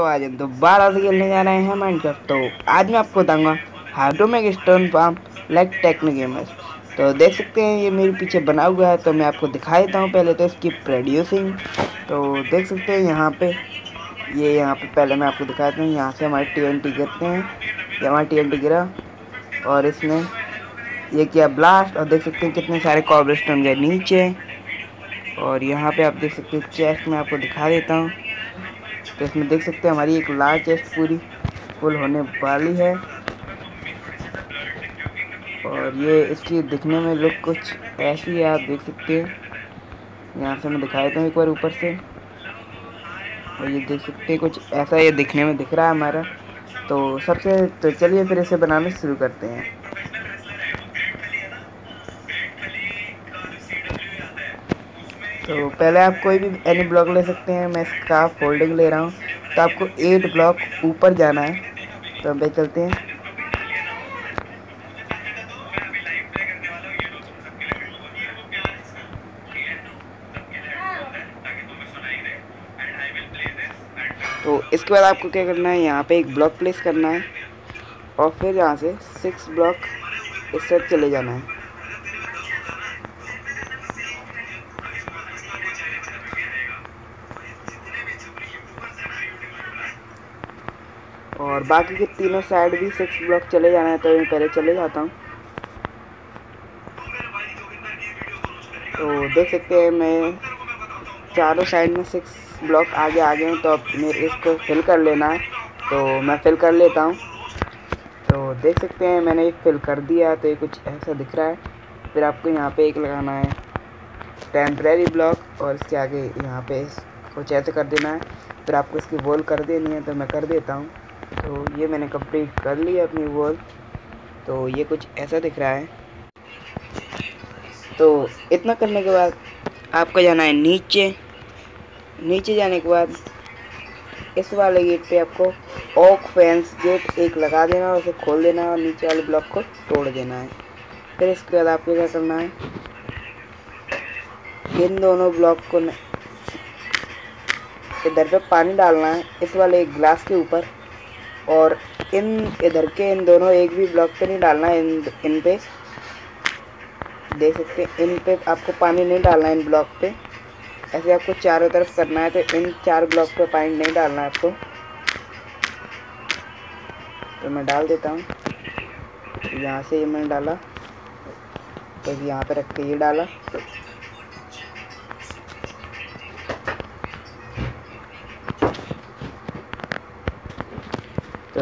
तो आज हम दोबारा से खेलने जा रहे हैं माइनक्राफ्ट तो आज मैं आपको बताऊँगा how to make stone farm like Techno Gamerz तो देख सकते हैं, ये मेरे पीछे बना हुआ है तो मैं आपको दिखा देता हूँ पहले तो इसकी प्रोड्यूसिंग तो देख सकते हैं यहाँ पे, ये यहाँ पे पहले मैं आपको दिखाता हूँ, यहाँ से हमारे टी एन टी गिरते हैं, ये हमारा टी एन टी गिरा, और इसने ये किया ब्लास्ट और देख सकते हैं कितने सारे कॉबल स्टोन गए नीचे। और यहाँ पे आप देख सकते हैं चेस्ट में आपको दिखा देता हूँ। तो इसमें देख सकते हैं हमारी एक लार्ज चेस्ट पूरी फुल होने वाली है। और ये इसकी दिखने में लुक कुछ ऐसी है, आप देख सकते हैं। यहाँ से मैं दिखा देता हूँ एक बार ऊपर से। और ये देख सकते हैं कुछ ऐसा ये दिखने में दिख रहा है हमारा। तो सबसे तो चलिए फिर इसे बनाना शुरू करते हैं। तो पहले आप कोई भी एनी ब्लॉक ले सकते हैं। मैं इसका फोल्डिंग ले रहा हूँ। तो आपको एट ब्लॉक ऊपर जाना है। तो हम पे चलते हैं। तो इसके बाद आपको क्या करना है? यहाँ पे एक ब्लॉक प्लेस करना है। और फिर यहाँ से सिक्स ब्लॉक इस साइड चले जाना है। और बाकी के तीनों साइड भी सिक्स ब्लॉक चले जाना है तो मैं पहले चले जाता हूँ। तो देख सकते हैं, मैं चारों साइड में सिक्स ब्लॉक आगे आ गए हैं तो अब मेरे इसको फिल कर लेना है तो मैं फिल कर लेता हूँ। तो देख सकते हैं, मैंने एक फिल कर दिया तो ये कुछ ऐसा दिख रहा है। फिर आपको यहाँ पे एक लगाना है टेम्प्रेरी ब्लॉक और इसके आगे यहाँ पे कुछ ऐसे कर देना है। फिर आपको इसकी वॉल कर देनी है तो मैं कर देता हूँ। तो ये मैंने कंप्लीट कर ली अपनी वॉल तो ये कुछ ऐसा दिख रहा है। तो इतना करने के बाद आपको जाना है नीचे। नीचे जाने के बाद इस वाले गेट पे आपको ओक फेंस गेट एक लगा देना और उसे खोल देना है और नीचे वाले ब्लॉक को तोड़ देना है। फिर इसके बाद आपको क्या करना है? इन दोनों ब्लॉक को इधर पे पानी डालना है। इस वाले ग्लास के ऊपर और इन, इधर के इन दोनों एक भी ब्लॉक पे नहीं डालना है इन इन पे। देख सकते हैं, इन पे आपको पानी नहीं डालना है इन ब्लॉक पे। ऐसे आपको चारों तरफ़ करना है तो इन चार ब्लॉक पे पानी नहीं डालना है आपको। तो मैं डाल देता हूँ। यहाँ से ये मैंने डाला तो यहाँ पे रख के ये डाला।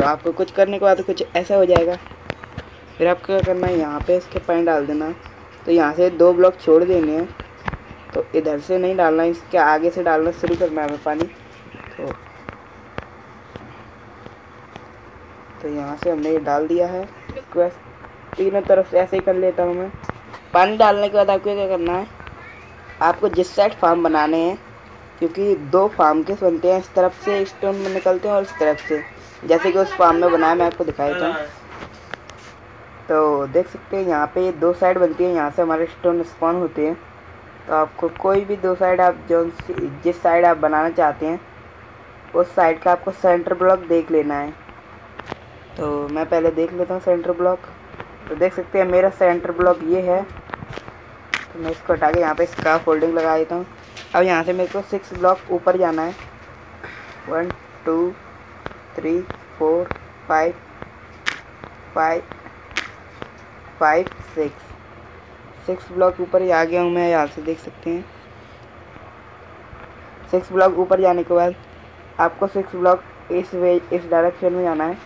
आपको कुछ करने के बाद कुछ ऐसा हो जाएगा। फिर आपको क्या करना है? यहाँ पे इसके पानी डाल देना। तो यहाँ से दो ब्लॉक छोड़ देने हैं। तो इधर से नहीं डालना, इसके आगे से डालना शुरू करना है पानी। तो तो यहाँ से हमने ये डाल दिया है। तीनों तरफ़ से ऐसे ही कर लेता हूँ मैं। पानी डालने के बाद आपको क्या करना है? आपको जिस साइड फार्म बनाने हैं, क्योंकि दो फार्म के बनते हैं, इस तरफ़ से स्टोन में निकलते हैं और इस तरफ़ से। जैसे कि उस फार्म में बनाया, मैं आपको दिखाई था। तो देख सकते हैं, यहाँ पे दो साइड बनती है, यहाँ से हमारे स्टोन स्पॉन होते हैं। तो आपको कोई भी दो साइड आप जो जिस साइड आप बनाना चाहते हैं, उस साइड का आपको सेंटर ब्लॉक देख लेना है। तो मैं पहले देख लेता हूँ सेंटर ब्लॉक तो देख सकते हैं, मेरा सेंटर ब्लॉक ये है। तो मैं इसको हटा के यहाँ पे इसका फोल्डिंग लगा देता हूँ। अब यहाँ से मेरे को सिक्स ब्लॉक ऊपर जाना है। One two three four five five five six six block ऊपर ही आ गया हूँ मैं, यहाँ से देख सकते हैं। सिक्स ब्लॉक ऊपर जाने के बाद आपको सिक्स ब्लॉक इस वे इस डायरेक्शन में जाना है।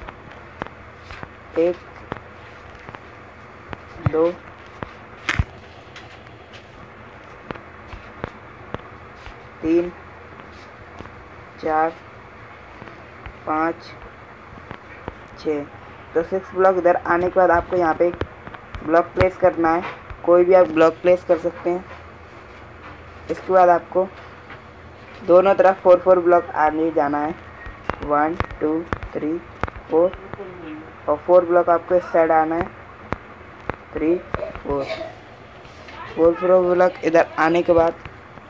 एक, दो, तीन, चार पाँच, छः। तो सिक्स ब्लॉक इधर आने के बाद आपको यहाँ पे ब्लॉक प्लेस करना है। कोई भी आप ब्लॉक प्लेस कर सकते हैं। इसके बाद आपको दोनों तरफ़ फोर फोर ब्लॉक आने जाना है। वन टू थ्री फोर और फोर ब्लॉक आपको इस साइड आना है। Three four four four block इधर आने के बाद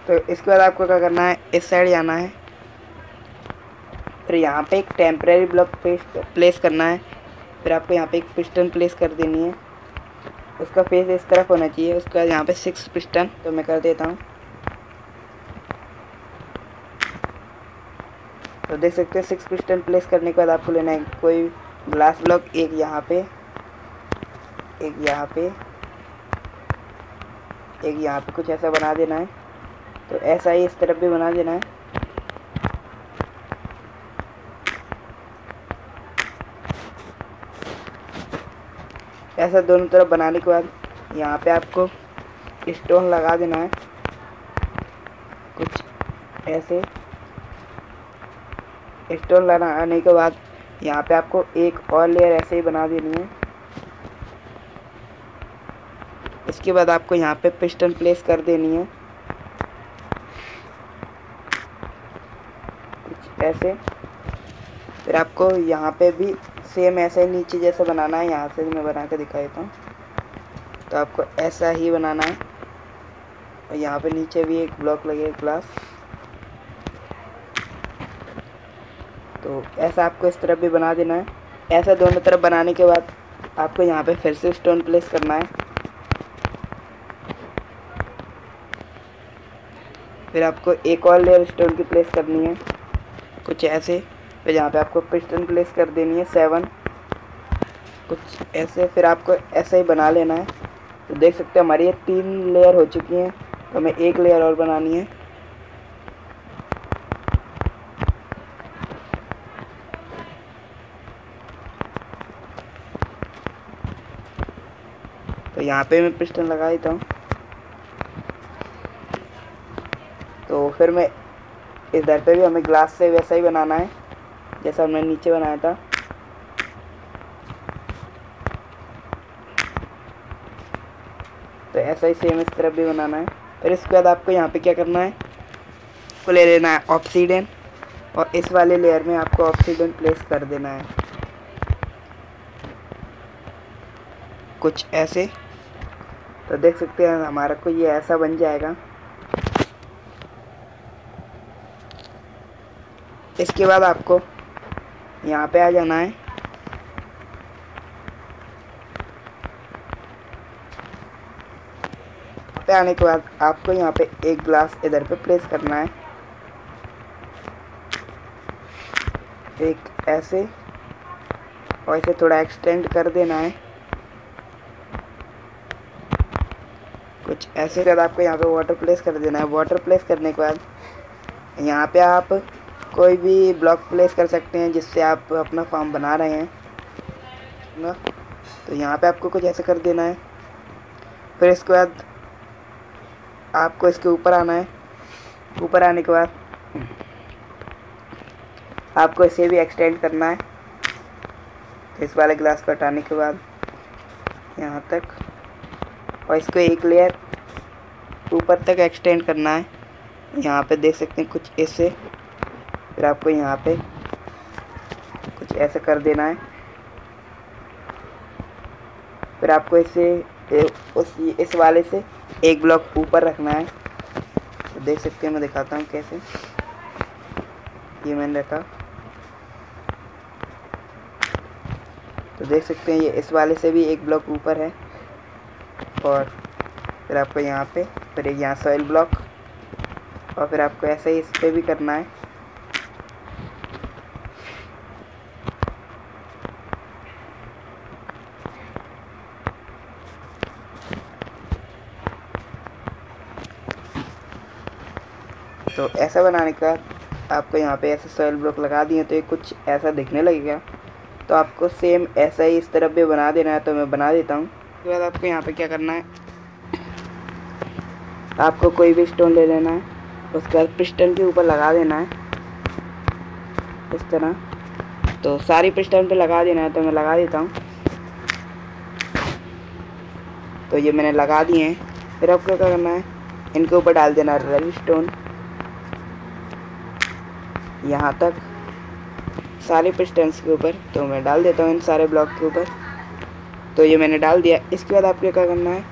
तो इसके बाद आपको क्या करना है? इस साइड जाना है। फिर यहाँ पे एक टेम्प्रेरी ब्लॉक प्लेस करना है। फिर आपको यहाँ पे एक पिस्टन प्लेस कर देनी है। उसका फेस इस तरफ़ होना चाहिए। उसका यहाँ पे सिक्स पिस्टन तो मैं कर देता हूँ। तो देख सकते हैं सिक्स पिस्टन प्लेस करने के बाद आपको लेना है कोई ग्लास ब्लॉक एक यहाँ पे, एक यहाँ पे, एक यहाँ पे कुछ ऐसा बना देना है। तो ऐसा ही इस तरफ़ भी बना देना है। ऐसा दोनों तरफ़ बनाने के बाद यहाँ पे आपको स्टोन लगा देना है। कुछ ऐसे। स्टोन लगाने के बाद यहाँ पे आपको एक और लेयर ऐसे ही बना देनी है। इसके बाद आपको यहाँ पे पिस्टन प्लेस कर देनी है। कुछ ऐसे। फिर आपको यहाँ पे भी सेम ऐसे नीचे जैसे बनाना है, यहाँ से मैं बना के दिखा देता हूँ। तो आपको ऐसा ही बनाना है। और यहाँ पे नीचे भी एक ब्लॉक लगे ग्लास तो ऐसा आपको इस तरफ़ भी बना देना है। ऐसा दोनों तरफ़ बनाने के बाद आपको यहाँ पे फिर से स्टोन प्लेस करना है। फिर आपको एक और लेयर स्टोन की प्लेस करनी है। कुछ ऐसे। फिर यहाँ पे आपको पिस्टन प्लेस कर देनी है सेवन कुछ ऐसे फिर आपको ऐसे ही बना लेना है। तो देख सकते हैं हमारी ये तीन लेयर हो चुकी हैं तो हमें एक लेयर और बनानी है। तो यहाँ पे मैं पिस्टन लगा देता हूँ। तो फिर मैं इधर पे भी हमें ग्लास से वैसा ही बनाना है। जैसा हमने नीचे बनाया था। तो ऐसा ही सेम इस तरफ़ भी बनाना है। फिर इसके बाद आपको यहाँ पे क्या करना है? को ले लेना है ऑक्सीडेंट और इस वाले लेयर में आपको ऑक्सीडेंट प्लेस कर देना है। कुछ ऐसे। तो देख सकते हैं हमारा को ये ऐसा बन जाएगा। इसके बाद आपको यहाँ पे आ जाना है। पे आने के बाद आपको यहाँ पे एक ग्लास इधर पे प्लेस करना है। एक ऐसे, और इसे थोड़ा एक्सटेंड कर देना है। कुछ ऐसे बाद आपको यहाँ पे वाटर प्लेस कर देना है। वाटर प्लेस करने के बाद यहाँ पे आप कोई भी ब्लॉक प्लेस कर सकते हैं जिससे आप अपना फॉर्म बना रहे हैं। ना? तो यहाँ पे आपको कुछ ऐसे कर देना है। फिर इसके बाद आपको इसके ऊपर आना है। ऊपर आने के बाद आपको इसे भी एक्सटेंड करना है। तो इस वाले ग्लास को हटाने के बाद यहाँ तक और इसको एक लेयर ऊपर तक एक्सटेंड करना है। यहाँ पे देख सकते हैं कुछ ऐसे फिर आपको यहाँ पे कुछ ऐसे कर देना है। फिर आपको इसे उस इस वाले से एक ब्लॉक ऊपर रखना है। तो देख सकते हैं, मैं दिखाता हूँ कैसे। ये मैंने रखा। तो देख सकते हैं, ये इस वाले से भी एक ब्लॉक ऊपर है। और फिर आपको यहाँ पे, फिर यहाँ सॉइल ब्लॉक और फिर आपको ऐसे ही इस पर भी करना है। तो ऐसा बनाने का आपको यहाँ पे ऐसे सॉइल ब्लॉक लगा दिए तो ये कुछ ऐसा दिखने लगेगा। तो आपको सेम ऐसा ही इस तरफ़ भी बना देना है तो मैं बना देता हूँ। उसके बाद आपको यहाँ पे क्या करना है? आपको कोई भी स्टोन ले लेना है। उसके बाद पिस्टन के ऊपर लगा देना है। इस तरह। तो सारी पिस्टन पे लगा देना है तो मैं लगा देता हूँ। तो ये मैंने लगा दिए हैं। फिर आपको क्या करना है? इनके ऊपर डाल देना रेड स्टोन यहाँ तक। सारे पिस्टन्स के ऊपर तो मैं डाल देता हूँ इन सारे ब्लॉक के ऊपर। तो ये मैंने डाल दिया। इसके बाद आपको क्या करना है?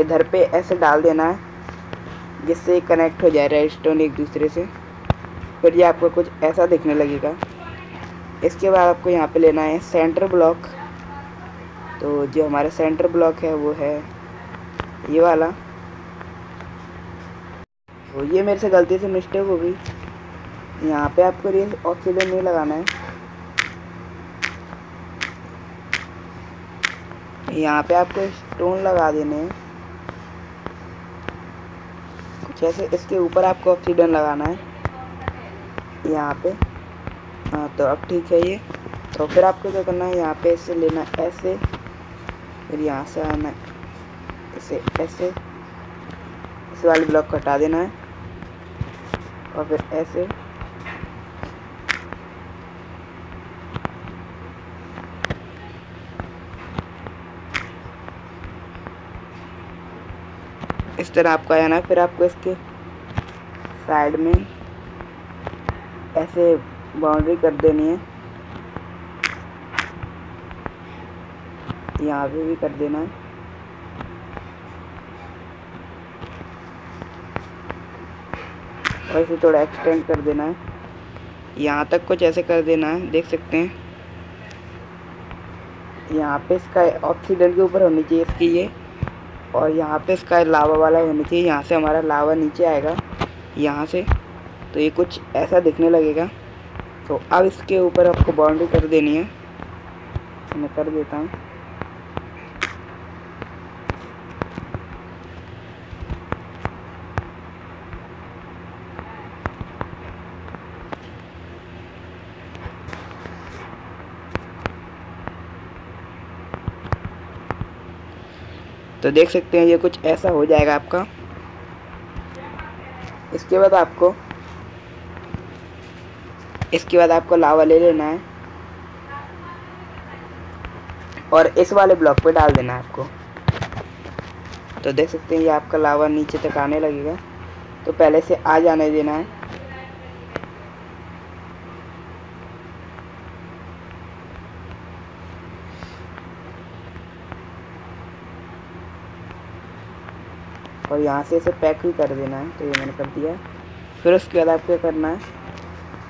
इधर पे ऐसे डाल देना है, जिससे कनेक्ट हो जाए रेड स्टोन एक दूसरे से। फिर ये आपको कुछ ऐसा दिखने लगेगा। इसके बाद आपको यहाँ पे लेना है सेंटर ब्लॉक तो जो हमारा सेंटर ब्लॉक है, वो है ये वाला। तो ये मेरे से गलती से मिस्टेक हो गई। यहाँ पे आपको ये ऑक्सीजन नहीं लगाना है। यहाँ पे आपको स्टोन लगा देने हैं। कुछ ऐसे इसके ऊपर आपको ऑक्सीजन लगाना है। यहाँ पे। हाँ तो अब ठीक है ये। तो फिर आपको क्या करना है, यहाँ पे इसे लेना ऐसे। फिर यहाँ से आना इसे ऐसे। इस वाले ब्लॉक हटा देना है। और फिर ऐसे। इस तरह आपको आना फिर आपको इसके साइड में ऐसे बाउंड्री कर देनी है। यहाँ पे भी कर देना। है और इसे थोड़ा एक्सटेंड कर देना है। यहाँ तक कुछ ऐसे कर देना है, देख सकते हैं। यहाँ पे इसका ऑक्सीजन के ऊपर होनी चाहिए इसकी ये। और यहाँ पे इसका लावा वाला होना चाहिए। यहाँ से हमारा लावा नीचे आएगा। यहाँ से। तो ये कुछ ऐसा दिखने लगेगा। तो अब इसके ऊपर आपको बाउंड्री कर देनी है। मैं कर देता हूँ। तो देख सकते हैं, ये कुछ ऐसा हो जाएगा आपका। इसके बाद आपको, इसके बाद आपको लावा ले लेना है। और इस वाले ब्लॉक पे डाल देना है आपको। तो देख सकते हैं, ये आपका लावा नीचे तक आने लगेगा। तो पहले से आ जाने देना है। और यहाँ से इसे पैक भी कर देना है तो ये मैंने कर दिया फिर उसके बाद आपको करना है,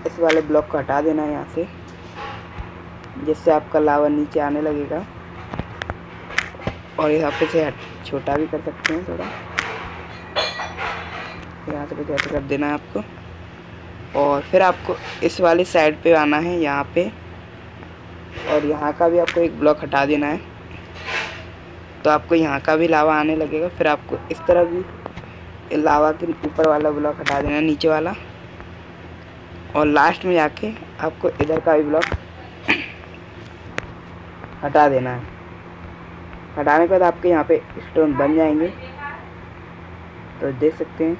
इस वाले ब्लॉक को हटा देना है यहाँ से, जिससे आपका लावा नीचे आने लगेगा। और यहाँ पे इसे छोटा भी कर सकते हैं थोड़ा। यहाँ से कुछ ऐसे कर देना है आपको। और फिर आपको इस वाली साइड पे आना है यहाँ पे। और यहाँ का भी आपको एक ब्लॉक हटा देना है। तो आपको यहाँ का भी लावा आने लगेगा। फिर आपको इस तरह भी लावा के ऊपर वाला ब्लॉक हटा देना, नीचे वाला। और लास्ट में जाके आपको इधर का भी ब्लॉक हटा देना है। हटाने के बाद आपके यहाँ पे स्टोन बन जाएँगे। तो देख सकते हैं।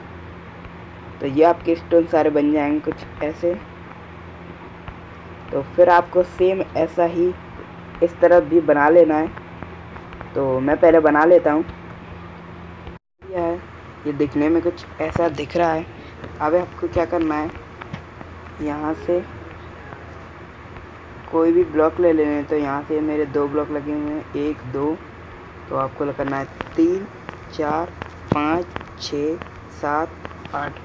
तो ये आपके स्टोन सारे बन जाएँगे कुछ ऐसे। तो फिर आपको सेम ऐसा ही इस तरफ़ भी बना लेना है। तो मैं पहले बना लेता हूँ। यह है। ये दिखने में कुछ ऐसा दिख रहा है। अब आपको क्या करना है? यहाँ से कोई भी ब्लॉक ले लेने तो यहाँ से मेरे दो ब्लॉक लगे हुए हैं। एक, दो तो आपको करना है तीन, चार, पाँच, छ, सात, आठ।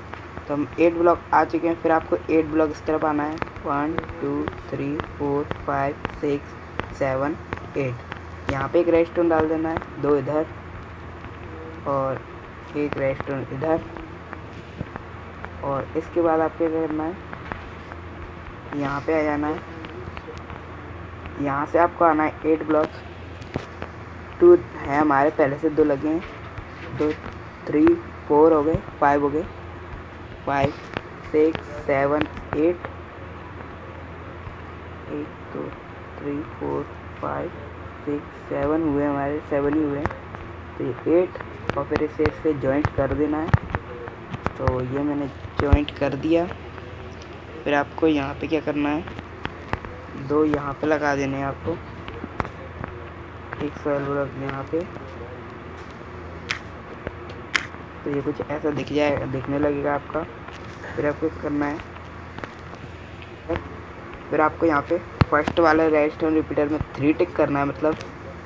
तो हम एट ब्लॉक आ चुके हैं। फिर आपको एट ब्लॉक इस तरफ़ आना है। One two three four five six seven eight यहाँ पे एक रेस्टोरेंट डाल देना है, दो इधर और एक रेस्टोरेंट इधर और इसके बाद आपको क्या करना है, यहाँ पे आ जाना है। यहाँ से आपको आना है एट ब्लॉक टू है हमारे, पहले से दो लगे हैं। दो थ्री फोर हो गए फाइव हो गए। फाइव सिक्स सेवन एट एक दो three four five six seven हुए हमारे सेवन ही हुए तो ये एट और फिर इसे इससे जॉइंट कर देना है। तो ये मैंने जॉइंट कर दिया। फिर आपको यहाँ पे क्या करना है? दो यहाँ पे लगा देने हैं आपको। एक सॉयल ब्लॉक यहाँ पे। तो ये कुछ ऐसा दिख जाएगा दिखने लगेगा आपका। फिर आपको करना है? फिर आपको यहाँ पे फ़र्स्ट वाले रेडस्टोन रिपीटर में थ्री टिक करना है मतलब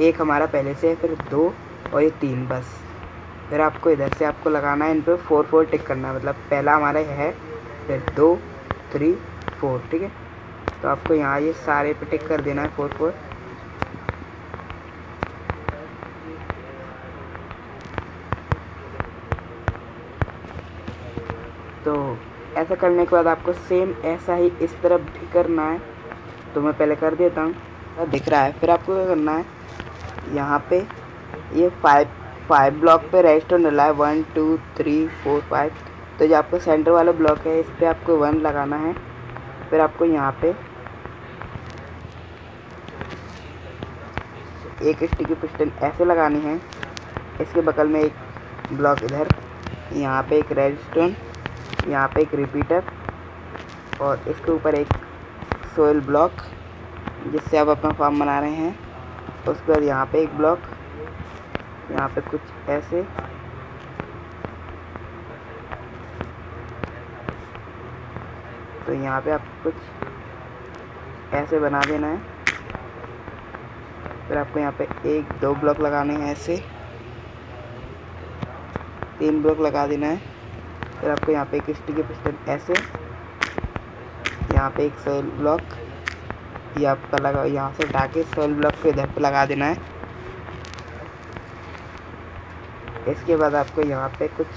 एक हमारा पहले से है, फिर दो और ये तीन बस। फिर आपको इधर से आपको लगाना है, इन पर फोर फोर टिक करना है मतलब पहला हमारा है, फिर दो थ्री फोर ठीक है? तो आपको यहाँ ये सारे पे टिक कर देना है फोर फोर तो ऐसा करने के बाद आपको सेम ऐसा ही इस तरफ़ भी करना है। तो मैं पहले कर देता हूँ। दिख रहा है। फिर आपको क्या करना है? यहाँ पे ये फाइव फाइव ब्लॉक पे रेजिस्टर डला है। One two three four five तो जो आपका सेंटर वाला ब्लॉक है, इस पर आपको वन लगाना है। फिर आपको यहाँ पे एक स्टिकी पिस्टन ऐसे लगानी है। इसके बगल में एक ब्लॉक इधर। यहाँ पे एक रेडस्टोन यहाँ पे एक रिपीटर और इसके ऊपर एक सोयल ब्लॉक जिससे आप अपना फार्म बना रहे हैं। उसके बाद यहाँ पे एक ब्लॉक यहाँ पे कुछ ऐसे। तो यहाँ पे आप कुछ ऐसे बना देना है। फिर आपको यहाँ पे एक, दो ब्लॉक लगाने हैं ऐसे। तीन ब्लॉक लगा देना है। फिर आपको यहाँ पे एक स्टिकी पिस्टन ऐसे। यहाँ पे एक सोल ब्लॉक ये आपका लगा, यहाँ से उठा के सोल ब्लॉक को इधर पे लगा देना है. इसके बाद आपको यहाँ पे कुछ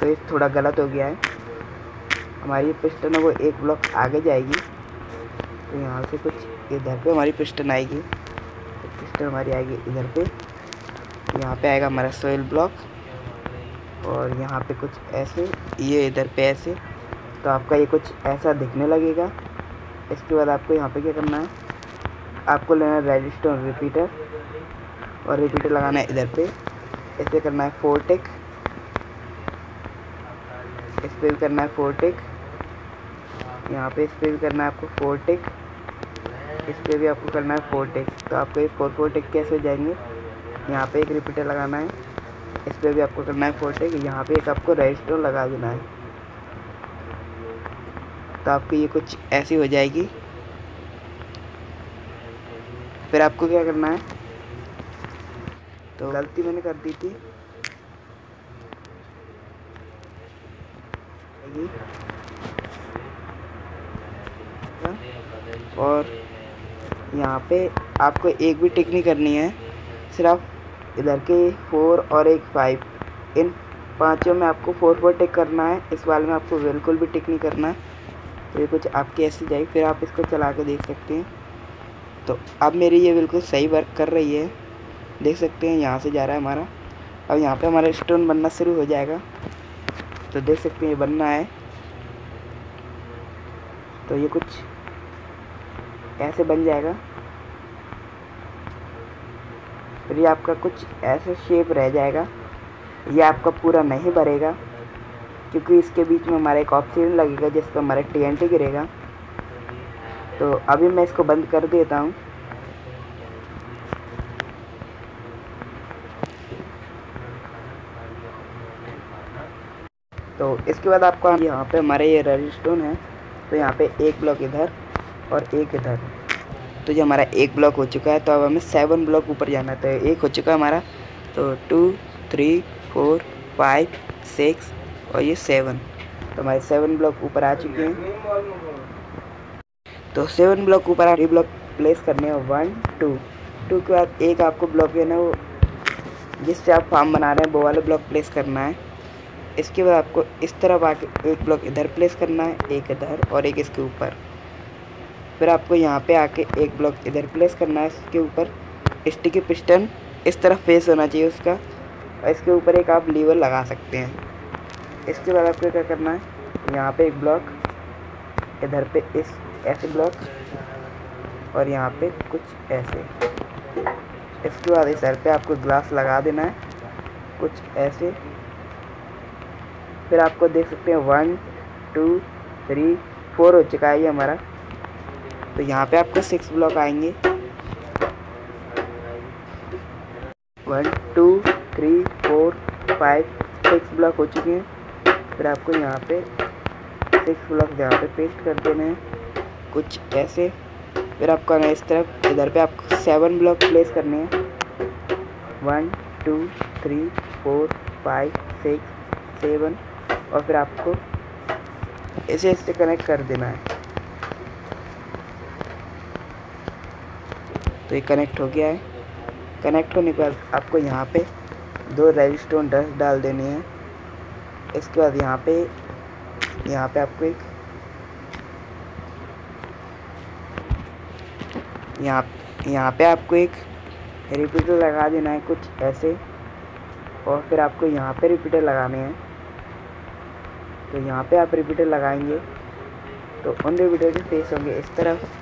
तो ये थोड़ा गलत हो गया है. हमारी पिस्टन है वो एक ब्लॉक आगे जाएगी. तो यहाँ से कुछ इधर पे हमारी पिस्टन आएगी. तो पिस्टन हमारी आएगी इधर पे. यहाँ पे आएगा हमारा सोयल ब्लॉक और यहाँ पे कुछ ऐसे, ये इधर पे ऐसे। तो आपका ये कुछ ऐसा दिखने लगेगा। इसके बाद आपको यहाँ पे क्या करना है? आपको लेना है रेजिस्टर रिपीटर और रिपीटर लगाना है इधर पे। इसे करना है फोर टेक इस पर भी करना है फोर टिक यहाँ पे इस पर भी करना है आपको फोर टिक इस पर भी आपको करना है फोर टिक तो आपको ये फोर फोर टिक कैसे हो जाएँगे? यहाँ पे एक रिपीटर लगाना है। इस पर भी आपको करना है फोर टिक यहाँ पे एक आपको रजिस्टर लगा देना है। तो आपको ये कुछ ऐसी हो जाएगी। फिर आपको क्या करना है? तो गलती मैंने कर दी थी। और यहाँ पे आपको एक भी टिक नहीं करनी है। सिर्फ़ इधर के फोर और एक फाइव। इन पाँचों में आपको फोर फोर टिक करना है। इस वाले में आपको बिल्कुल भी टिक नहीं करना है। तो ये कुछ आपकी ऐसी जाएगी, फिर आप इसको चला के देख सकते हैं। तो अब मेरी ये बिल्कुल सही वर्क कर रही है। देख सकते हैं, यहाँ से जा रहा है हमारा। अब यहाँ पे हमारा स्टोन बनना शुरू हो जाएगा। तो देख सकते हैं, ये बनना है। तो ये कुछ ऐसे बन जाएगा। फिर ये आपका कुछ ऐसे शेप रह जाएगा। ये आपका पूरा नहीं भरेगा, क्योंकि इसके बीच में हमारा एक ऑप्शन लगेगा जिस पर हमारा टी गिरेगा। तो अभी मैं इसको बंद कर देता हूँ। तो इसके बाद आपको यहाँ पे हमारे ये रेड है तो यहाँ पे एक ब्लॉक इधर और एक इधर। तो जो हमारा एक ब्लॉक हो चुका है तो अब हमें सेवन ब्लॉक ऊपर जाना है तो एक हो चुका है हमारा। तो two three four five six और ये सेवन तो हमारे सेवन ब्लॉक ऊपर आ चुके हैं। तो सेवन ब्लॉक ऊपर आ ब्लॉक प्लेस करने हैं वन टू टू के बाद एक आपको ब्लॉक है ना वो जिससे आप फार्म बना रहे हैं, वो वाला ब्लॉक प्लेस करना है। इसके बाद आपको इस तरफ़ आके एक ब्लॉक इधर प्लेस करना है, एक इधर और एक इसके ऊपर। फिर आपको यहाँ पे आके एक ब्लॉक इधर प्लेस करना है, इसके ऊपर स्टिकी पिस्टन इस तरफ़ फेस होना चाहिए उसका, और इसके ऊपर एक आप लीवर लगा सकते हैं। इसके बाद आपको क्या करना है, यहाँ पे एक ब्लॉक इधर पे इस ऐसे ब्लॉक और यहाँ पे कुछ ऐसे। इसके बाद इस सर पे आपको ग्लास लगा देना है, कुछ ऐसे। फिर आपको देख सकते हैं वन टू थ्री फोर हो चुका है ये हमारा। तो यहाँ पे आपको सिक्स ब्लॉक आएँगे। One two three four five six block हो चुके हैं। फिर आपको यहाँ पे सिक्स ब्लॉक यहाँ पे पेस्ट कर देने हैं। कुछ ऐसे। फिर आपको इस तरफ़, इधर पे आपको सेवन ब्लॉक प्लेस करने हैं। One two three four five six seven और फिर आपको इसे इससे कनेक्ट कर देना है। तो ये कनेक्ट हो गया है। कनेक्ट होने के बाद आपको यहाँ पे दो रेजिस्टोन डस्ट डाल देनी है। इसके बाद यहाँ पे यहाँ पे आपको एक, यहाँ यहाँ पे आपको एक रिपीटर लगा देना है कुछ ऐसे। और फिर आपको यहाँ पे रिपीटर लगाने हैं। तो यहाँ पे आप रिपीटर लगाएँगे तो उन रिपीटर के फेस होंगे इस तरफ़।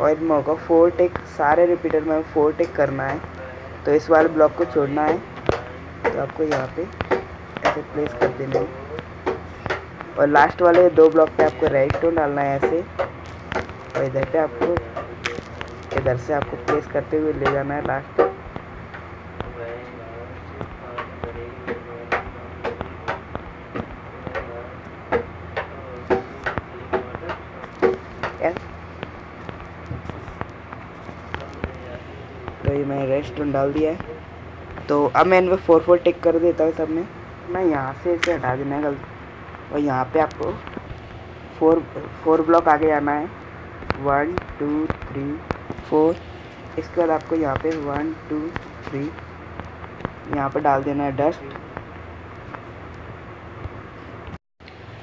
और इसमें होगा फोर टेक, सारे रिपीटर में फोर टेक करना है। तो इस वाले ब्लॉक को छोड़ना है। तो आपको यहाँ पे ऐसे प्लेस कर देना है। और लास्ट वाले दो ब्लॉक पे आपको राइट टोन डालना है ऐसे। और इधर पे आपको, इधर से आपको प्लेस करते हुए ले जाना है लास्ट तक तो ये मैंने रेस्टोरेंट डाल दिया है। तो अब मैं इनमें फोर फोर टिक कर देता हूँ सब में मैं यहाँ से इसे हटा देना है गलत। और यहाँ पे आपको फोर फोर ब्लॉक आगे जाना है। वन टू थ्री फोर इसके बाद आपको यहाँ पे वन टू थ्री यहाँ पे डाल देना है डस्ट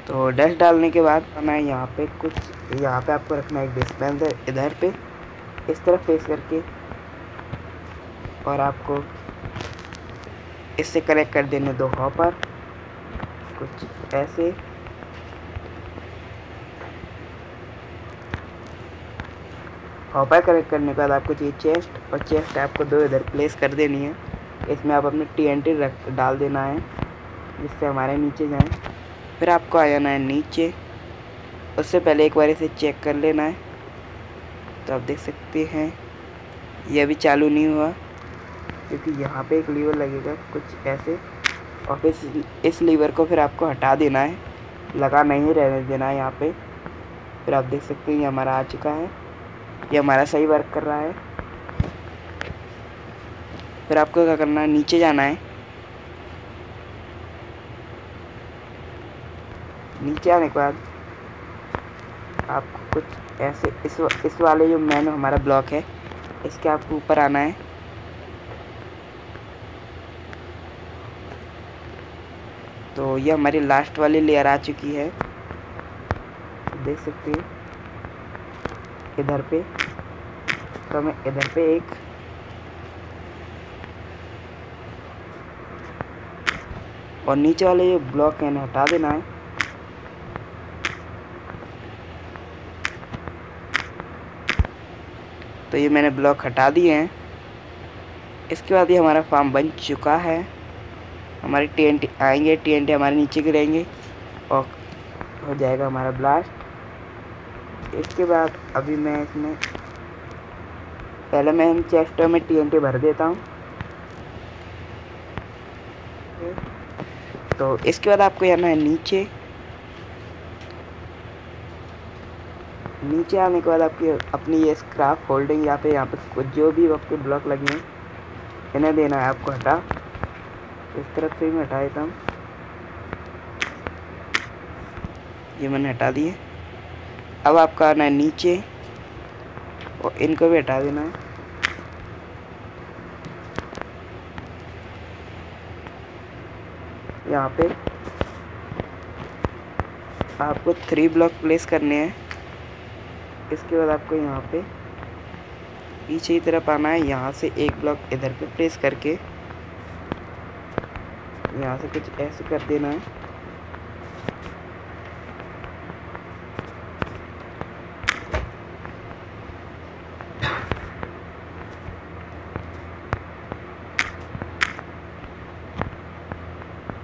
तो डस्ट डालने के बाद मैं यहाँ पे कुछ, यहाँ पे आपको रखना है एक डिस्पेंसर इधर पे। इस तरफ़ फेस करके और आपको इससे कनेक्ट कर देने दो हॉपर। कुछ ऐसे। हॉपर कनेक्ट करने के बाद आपको चाहिए चेस्ट और चेस्ट आपको दो इधर प्लेस कर देनी है। इसमें आप अपने टीएनटी रख, डाल देना है, जिससे हमारे नीचे जाएँ। फिर आपको आ जाना है नीचे। उससे पहले एक बार इसे चेक कर लेना है। तो आप देख सकते हैं यह अभी चालू नहीं हुआ। क्योंकि यहाँ पे एक लीवर लगेगा कुछ ऐसे। और फिर इस लीवर को फिर आपको हटा देना है। लगा नहीं रहने देना है यहाँ पे। फिर आप देख सकते हैं, ये हमारा आ चुका है। ये हमारा सही वर्क कर रहा है। फिर आपको क्या करना है, नीचे जाना है। नीचे आने के बाद आपको कुछ ऐसे, इस इस वाले जो मैन हमारा ब्लॉक है, इसके आपको ऊपर आना है। तो ये हमारी लास्ट वाली लेयर आ चुकी है। देख सकते हैं। इधर पे। तो हमें इधर पे एक और नीचे वाले ये ब्लॉक है ना हटा देना है। तो ये मैंने ब्लॉक हटा दिए हैं। इसके बाद ये हमारा फार्म बन चुका है। हमारे टीएनटी आएँगे टीएनटी हमारे नीचे गिरेंगे। और हो जाएगा हमारा ब्लास्ट इसके बाद अभी मैं इसमें, पहले मैं इन चेस्टों में टीएनटी भर देता हूँ। तो इसके बाद आपको जाना है नीचे। नीचे आने के बाद आपकी अपनी ये स्क्राफ होल्डिंग यहाँ पे यहाँ पे जो भी आपके ब्लॉक लगे हैं, इन्हें देना है आपको हटा। इस तरफ़ से मैं हटा देता हूँ। ये मैंने हटा दिए। अब आपका आना है नीचे और इनको भी हटा देना है। यहाँ पे आपको थ्री ब्लॉक प्लेस करने हैं। इसके बाद आपको यहाँ पे पीछे की तरफ़ आना है। यहाँ से एक ब्लॉक इधर पे प्लेस करके। यहाँ से कुछ ऐसे कर देना है।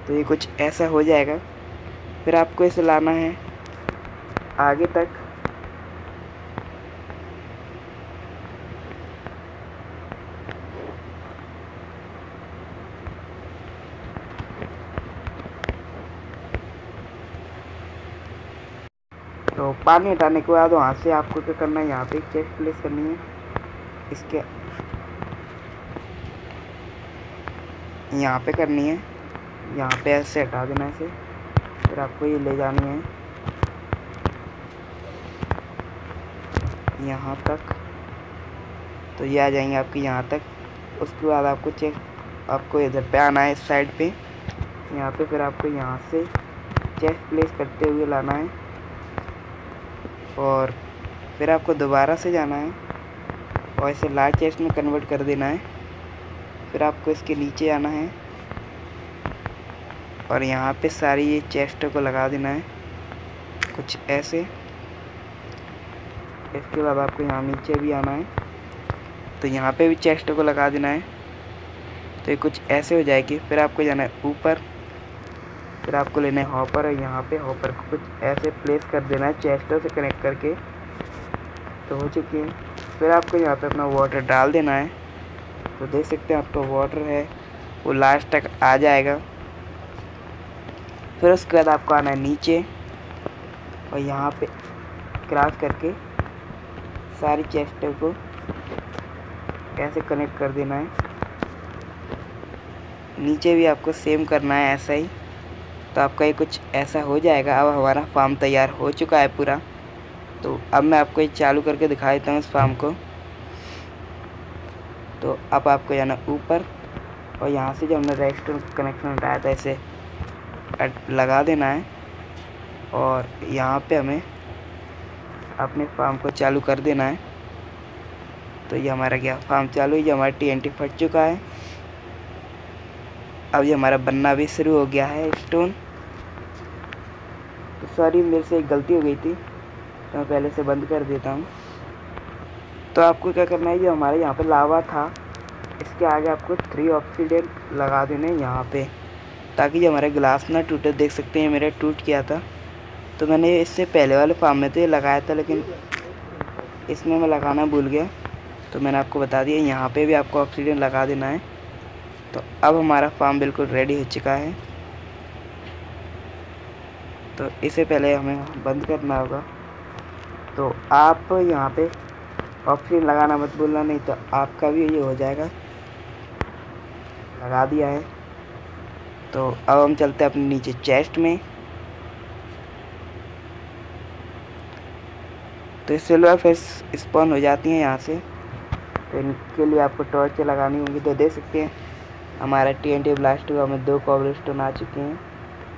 तो ये कुछ ऐसा हो जाएगा। फिर आपको इसे लाना है आगे तक। तो पानी हटाने के बाद वहाँ से आपको क्या करना है? यहाँ पे चेस्ट प्लेस करनी है। इसके यहाँ पे करनी है। यहाँ पे ऐसे हटा देना इसे। फिर आपको ये ले जानी है। यहाँ तक। तो ये आ जाएँगे आपके यहाँ तक। उसके बाद आपको चेक आपको इधर पे आना है इस साइड पे। यहाँ पे फिर आपको यहाँ से चेस्ट प्लेस करते हुए लाना है। और फिर आपको दोबारा से जाना है और इसे लार्ज चेस्ट में कन्वर्ट कर देना है। फिर आपको इसके नीचे आना है और यहाँ पे सारी ये चेस्ट को लगा देना है, कुछ ऐसे। इसके बाद आपको यहाँ नीचे भी आना है तो यहाँ पे भी चेस्ट को लगा देना है। तो ये कुछ ऐसे हो जाएगी। फिर आपको जाना है ऊपर। फिर आपको लेना है हॉपर, और यहाँ पे हॉपर को कुछ ऐसे प्लेस कर देना है चेस्टर से कनेक्ट करके। तो हो चुकी है। फिर आपको यहाँ पे अपना वाटर डाल देना है। तो देख सकते हैं आपका वाटर है, वो लास्ट तक आ जाएगा। फिर उसके बाद आपको आना है नीचे, और यहाँ पे क्रॉस करके सारी चेस्टर को ऐसे कनेक्ट कर देना है। नीचे भी आपको सेम करना है, ऐसा ही। तो आपका ये कुछ ऐसा हो जाएगा। अब हमारा फार्म तैयार हो चुका है पूरा। तो अब मैं आपको ये चालू करके दिखा देता हूँ इस फार्म को। तो अब आपको जाना ऊपर और यहाँ से जो हमने रेस्टोरेंट कनेक्शन हटाया था, इसे लगा देना है। और यहाँ पे हमें अपने फार्म को चालू कर देना है। तो ये हमारा क्या फार्म चालू ये हमारा टी एन टी फट चुका है। अब ये हमारा बनना भी शुरू हो गया है स्टोन सॉरी मेरे से एक गलती हो गई थी। तो मैं पहले से बंद कर देता हूँ। तो आपको क्या करना है जो हमारे यहाँ पे लावा था। इसके आगे आपको थ्री ऑक्सीडेंट लगा देने यहाँ पे, ताकि जो हमारा गिलास ना टूटे। देख सकते हैं मेरा टूट गया था। तो मैंने इससे पहले वाले फार्म में तो ये लगाया था, लेकिन इसमें मैं लगाना भूल गया। तो मैंने आपको बता दिया, यहाँ पे भी आपको ऑक्सीजन लगा देना है। तो अब हमारा फार्म बिल्कुल रेडी हो चुका है। तो इसे पहले हमें बंद करना होगा। तो आप यहाँ पे ऑप्शन लगाना मत भूलना, नहीं तो आपका भी ये हो जाएगा। लगा दिया है। तो अब हम चलते हैं अपने नीचे चेस्ट में। तो सिल्वर फ़िश स्पॉन हो जाती हैं यहाँ से। तो इनके लिए आपको टॉर्च लगानी होगी। तो दे सकते हैं, हमारा टी एन टी ब्लास्ट हुआ। हमें दो कॉबल स्टोन आ चुके हैं।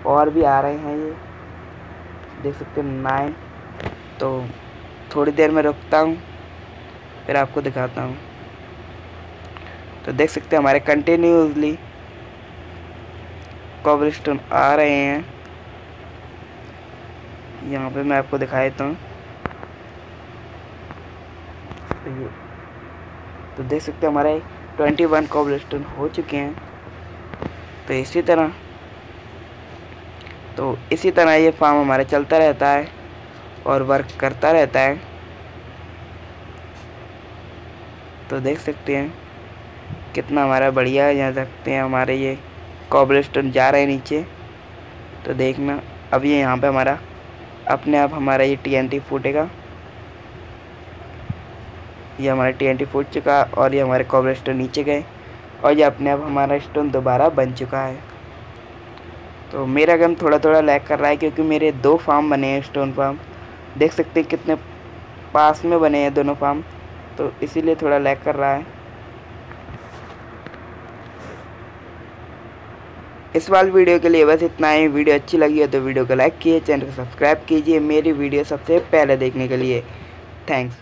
और भी आ रहे हैं ये। देख सकते हैं नाइन तो थोड़ी देर में रुकता हूँ, फिर आपको दिखाता हूँ। तो देख सकते हैं, हमारे कंटिन्यूसली कॉबल आ रहे हैं। यहाँ पे मैं आपको दिखा देता हूँ। तो तो देख सकते हैं, हमारे ट्वेंटी वन कॉबलस्टोन हो चुके हैं। तो इसी तरह तो इसी तरह ये फार्म हमारा चलता रहता है और वर्क करता रहता है। तो देख सकते हैं कितना हमारा बढ़िया है, यहाँ सकते हैं हमारे ये कॉबलस्टोन जा रहे हैं नीचे। तो देखना, अब ये यहाँ पे हमारा, अपने आप हमारा ये टीएनटी फूटेगा। ये हमारा टी फूट चुका और ये हमारे कॉबल नीचे गए और ये अपने आप हमारा स्टोन दोबारा बन चुका है। तो मेरा गम थोड़ा थोड़ा लैक कर रहा है क्योंकि मेरे दो फार्म बने हैं स्टोन फार्म। देख सकते हैं कितने पास में बने हैं दोनों फार्म तो इसीलिए थोड़ा लैक कर रहा है। इस वाल वीडियो के लिए बस इतना ही। वीडियो अच्छी लगी हो तो वीडियो को लाइक कीजिए, चैनल को सब्सक्राइब कीजिए। मेरी वीडियो सबसे पहले देखने के लिए थैंक्स।